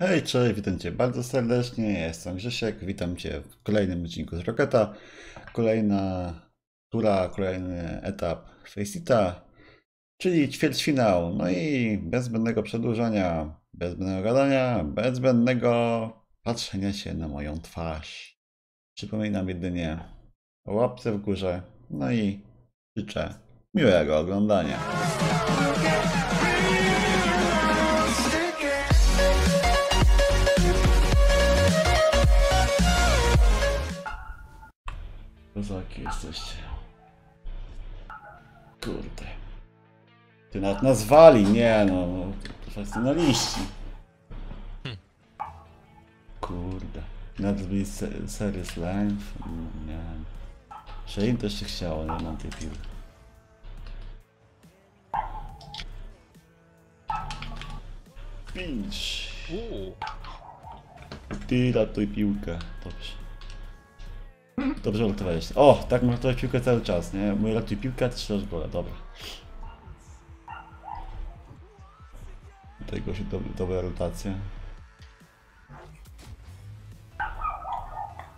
Hej, cześć, witam Cię bardzo serdecznie. Jestem Grzesiek. Witam Cię w kolejnym odcinku z Rocketa. Kolejna tura, kolejny etap Faceita, czyli ćwierćfinał. No i bez zbędnego przedłużania, bez zbędnego gadania, bez zbędnego patrzenia się na moją twarz. Przypominam jedynie łapce w górze. No i życzę miłego oglądania. Kozaki jesteście. Kurde. Ty nawet nazwali, nie no, no profesjonaliści. Kurde. Nawet zrobili se- series length, no, nie wiem. Że im też się chciało, nie mam tej piły. Pięć. Ty ratuj piłkę. Dobrze. Dobrze ratowałeś. O, tak można ratować piłkę cały czas, nie? Mój ratuj piłkę, ty strzelasz gola, dobra. Tego się do, dobra rotacja.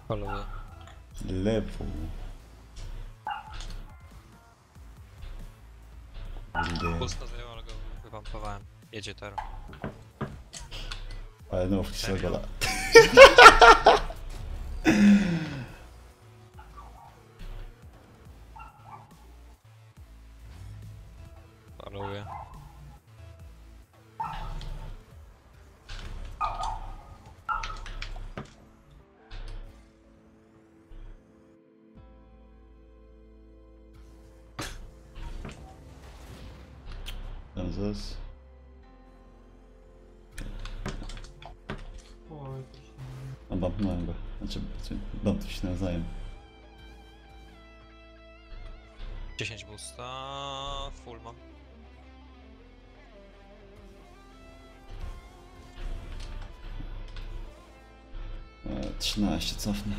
poluję. Lewo. Pusto zajęło, ale go wywampowałem. Jedzie teraz. Ale no, wcisnę gola. A bumpnąłem go. Znaczy, znaczy bumpnął się nawzajem. 10 boosta, full mam. E, 13 cofnę.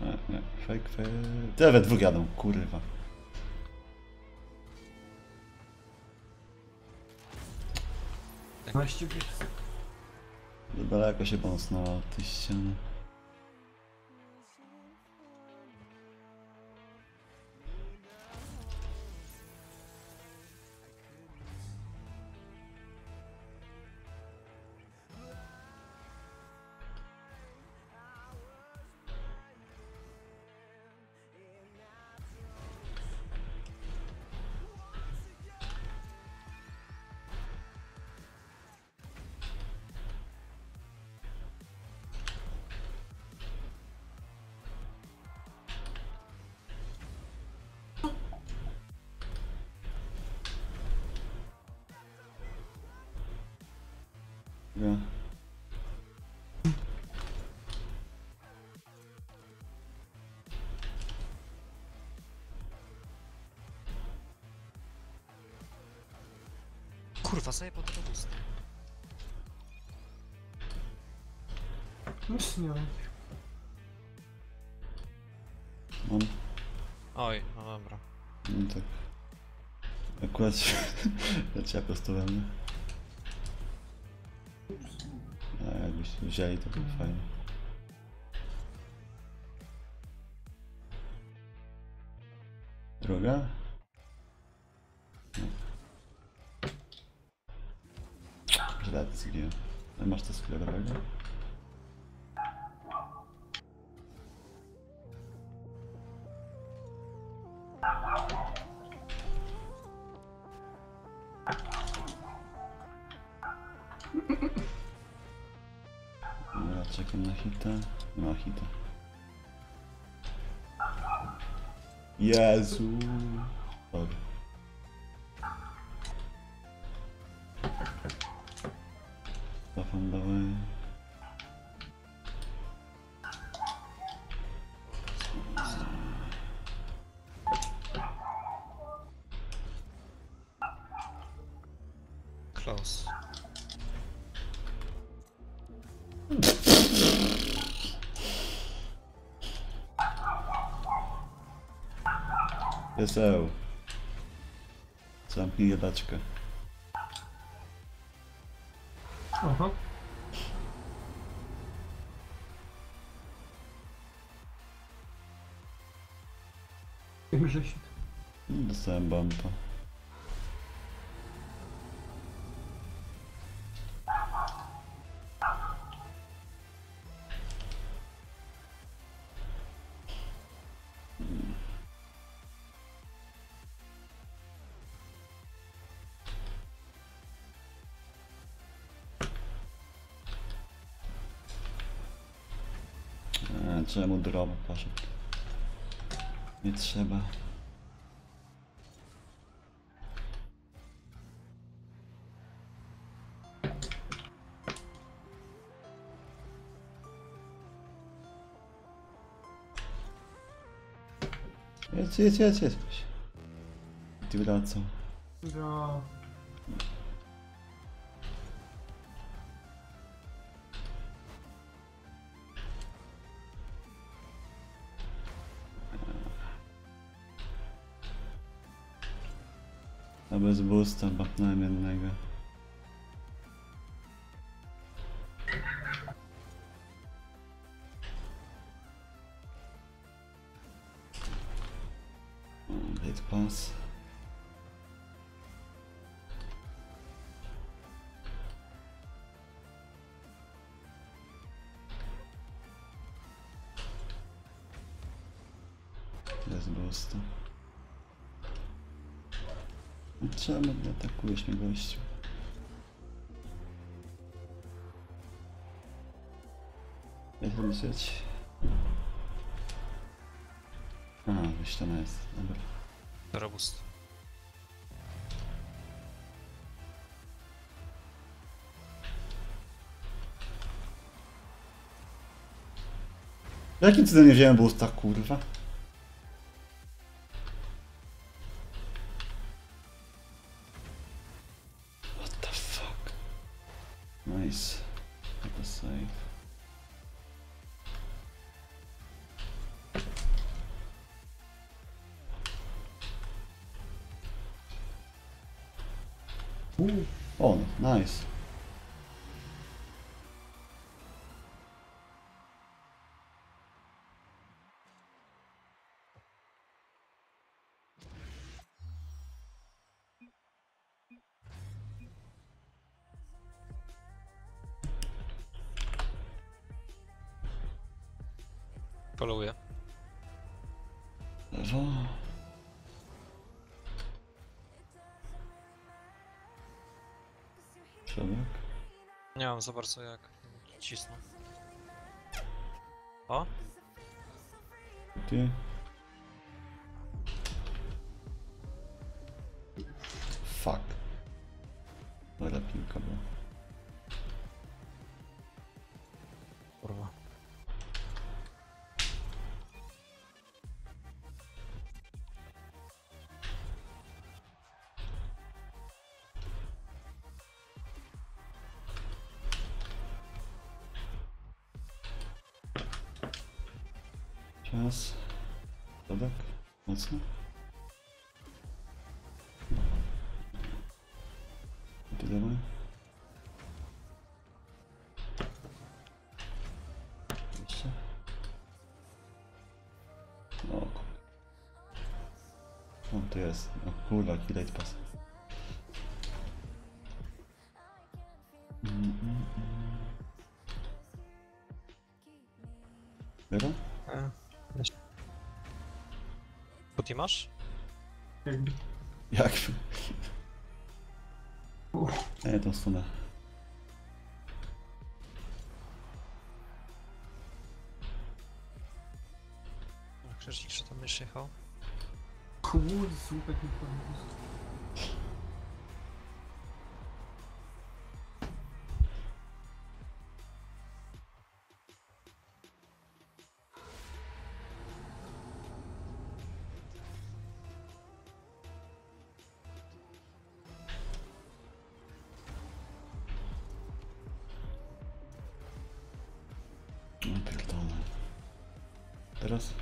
Nie, nie, fake, fake. Te we dwóch jadą, kurwa. Właściwie Za daleko się bąsnęła od tej ściany. Ja. Kurwa, zajebał tego boosta. nic nie mam. Mam. Oj, no dobra. No tak. Akurat się leciała prosto we mnie. jeito, tudo feio. Drogar? Verdade, seguia. Mas está-se colher a velha. Nie ma hita. Jezu. Dobra. Cofam dalej. Jeseł. Zamknij jadaczkę. Aha. Grzesik. Dostałem bumpa. Czemu drop poszedł? Nie trzeba. Jedź, jedź, jedź, jedź. Ty wracał. Ja. Bez boosta bapnąłem jednego. Blade pass. Bez boosta. Czemu nie atakujesz mnie gościu? To myśleć? A, wyściana jest, dobra. Robust. Jakim cudem nie wziąłem kurwa? Nice. What a save. Uuu. O, nice. Poluję. Lewo. Środek. Nie mam za bardzo jak cisnął. O, Ty. Fuck. Dobra piłka była. Czas. Środek. Mocno. Tu dawaj. Jeszcze. O kur... O, tu jest. O kurwa, jaki late pass. Puti masz? Jakby. Jak? Uff. Nie, tą stronę. Krzyżyk, czy tam już jechał? Kurde, słupek mi podniósł. No pierdolę. Teraz?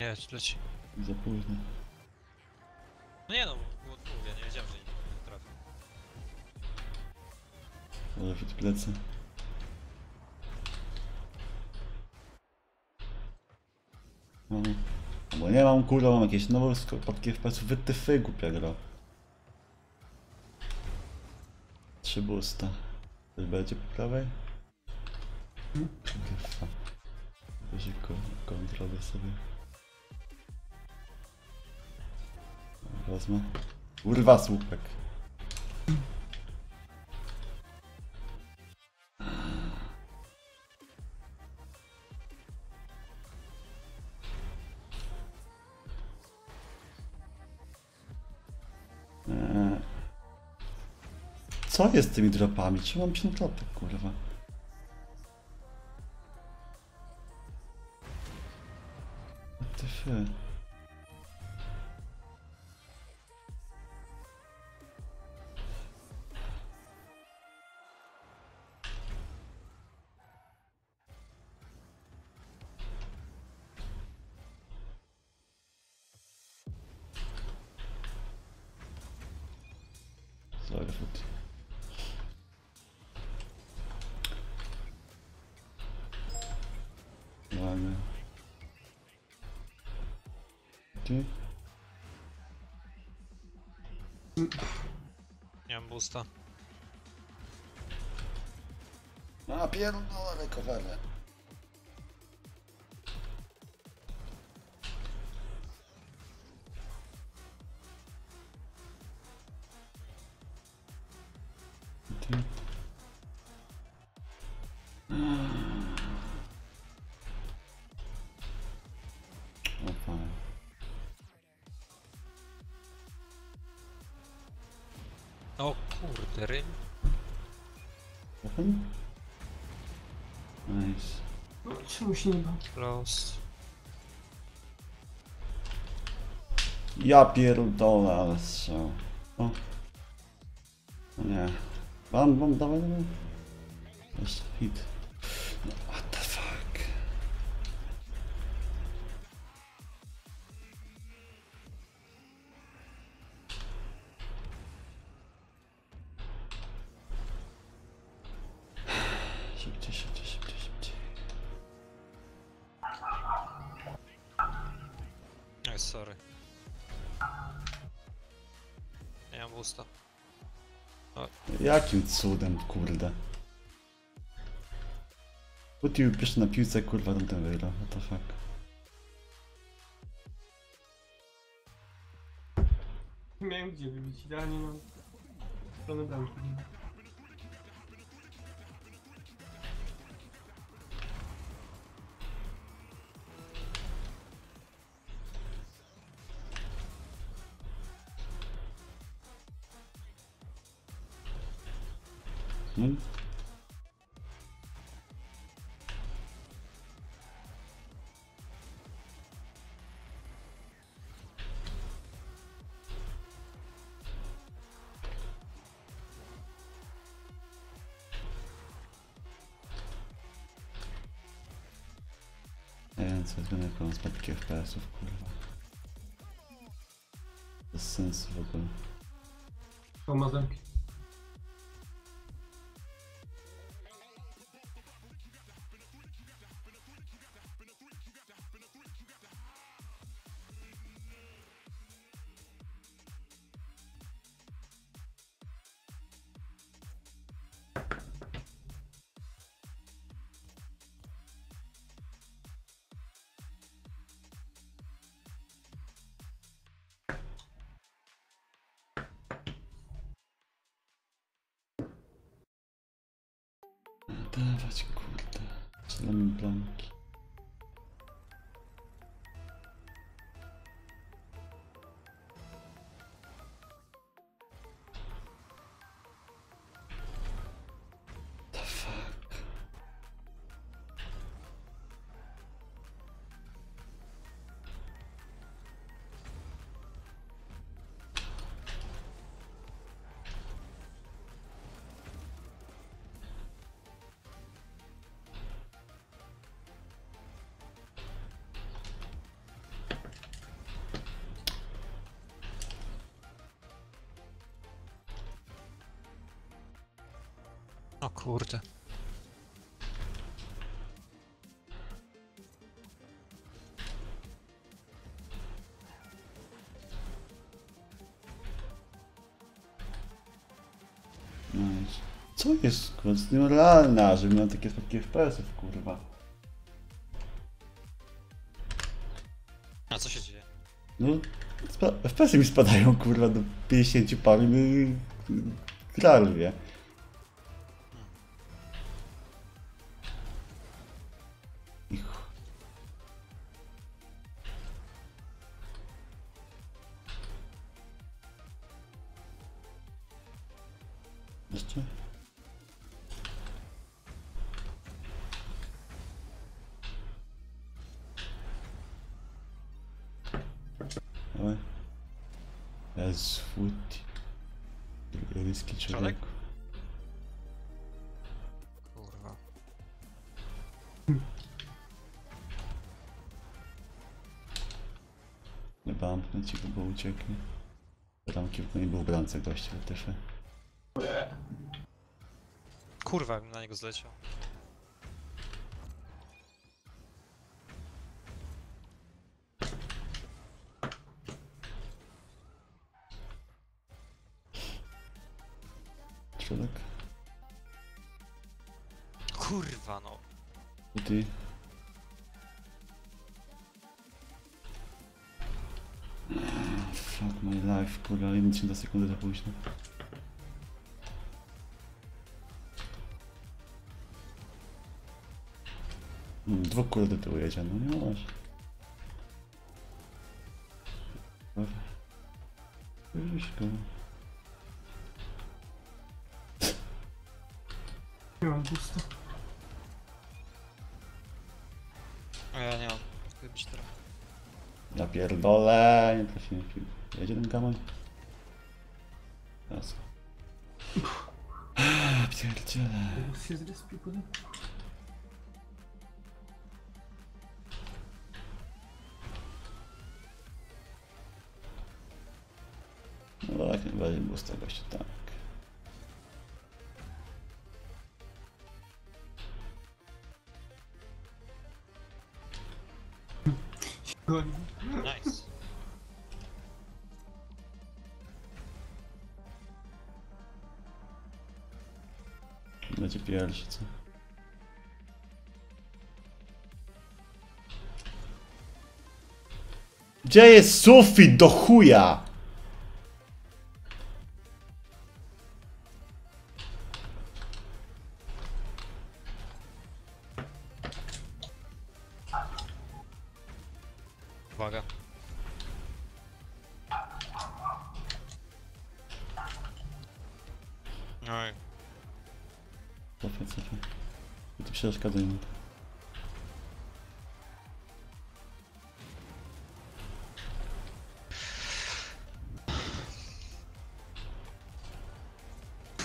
Nie, leci. Za późno. No nie no, było dwóch, ja nie wiedziałem, że nie trafię. Ale plecy. No. Bo nie mam kurwa, mam jakieś nowe spadki FPS-ów, wytyfy głupia gra. Trzy busta. Coś będzie po prawej? Weź ko kontrolę sobie. Wezmę. Urwa słupek. Eee. Co jest z tymi dropami? Czemu mam 5 dropek, kurwa? What the fuck? Ty? Nie mam boosta. A pierdolę, kowale. Kurde, rym. Nice. No, czemu się nie da? Close. Ja pierdolę, ale strzał. O. Nie. Bam, bam, dawaj, dawaj. Jeszcze hit. Szybciej, szybciej, szybciej, szybciej. Oj, sorry. Nie mam boosta. Jakim cudem, kurde. Utił pierwszy na piłce, kurwa, ten ten wygrał. What the fuck. Nie miałem gdzie wybić, idealnie mam stronę bramki. Hmm? Nie wiem, co jest wynikło z spadki FPS-ów, kurwa. Bez sensu w ogóle. Dawać, kurde. Blanki. The O kurde. Nice. Co jest, kurwa, jest nierealne, żeby miał takie takie FPS-ów, kurwa. A co się dzieje? No, spa- FPS-y mi spadają, kurwa, do 50 paru i gra lwie. Jeszcze? Dawaj. Jezu, Woody. Ryski człowiek. Kurwa. Nie bampnę ci go, bo ucieknie. Ramki nie był w bramce gościa, też. Kurwa, jakbym na niego zleciał. Środek. Kurwa no. I ty. Fuck my life, kurwa, 1 sekundy za późno. Dwóch kul do tyłu jedzie, no nie. Weź go. Nie mam gusta. A ja nie mam. Wybić teraz. Ja pierdolę, nie trafi nie pił. Jedzie ten gamoń? Teraz. Pierdziele. Gust się zrespił, było z tego się tak. Nice. Będzie pierwszy, co? Gdzie jest sufit do chuja? Przeszkadzają.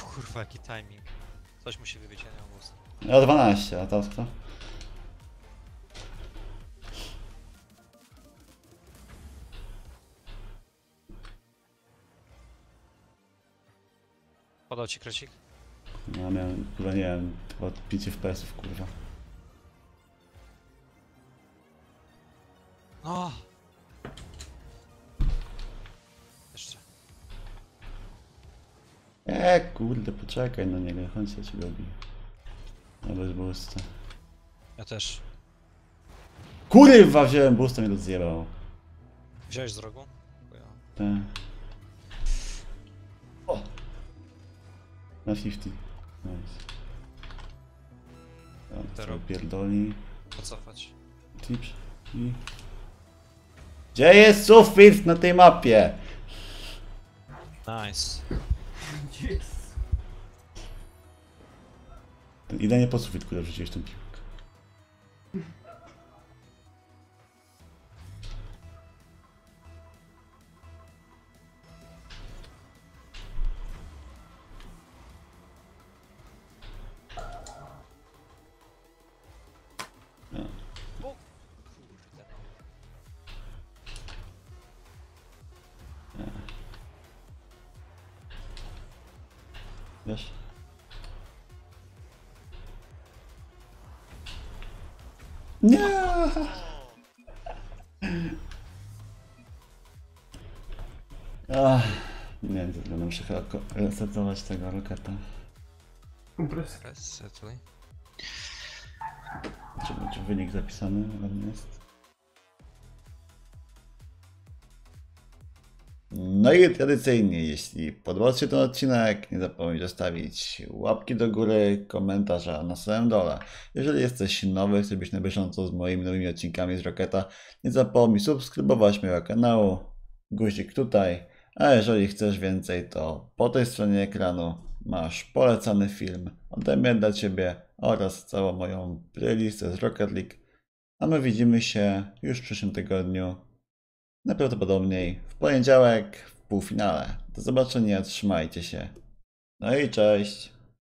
Kurwa, jaki timing. Coś musi wybić, ja nie mam głosu. Ja 12, a teraz kto? Podał ci krecik? No, ja miałem, kurwa, nie wiem, chyba 5 FPS-ów, kurwa. No. Jeszcze. E, kurde, poczekaj na niego, chodź co ci robi. No bez boosta. Ja też. Kurwa, wziąłem boosta, mnie to zjebał. Wziąłeś z rogu? Te. O! Na 50. Nice. Ja, Teraz. co pierdoli. Pocofać. Tips. I... Gdzie jest sufit na tej mapie? Nice. Ten idealnie po sufit, kurde, wrzuciłeś tą piłkę. Wiesz? Nie! Ach, nie wiem, to będę muszę chyba ko- resetować tego roketa. Resetuj. Czy będzie wynik zapisany ładnie jest? No i tradycyjnie, jeśli podobał się ten odcinek, nie zapomnij zostawić łapki do góry, komentarza na samym dole. Jeżeli jesteś nowy, chcesz być na bieżąco z moimi nowymi odcinkami z Rocketa, nie zapomnij subskrybować mojego kanału, guzik tutaj, a jeżeli chcesz więcej, to po tej stronie ekranu masz polecany film ode mnie dla Ciebie oraz całą moją playlistę z Rocket League. A my widzimy się już w przyszłym tygodniu, najprawdopodobniej w poniedziałek półfinale. Do zobaczenia, trzymajcie się. No i cześć!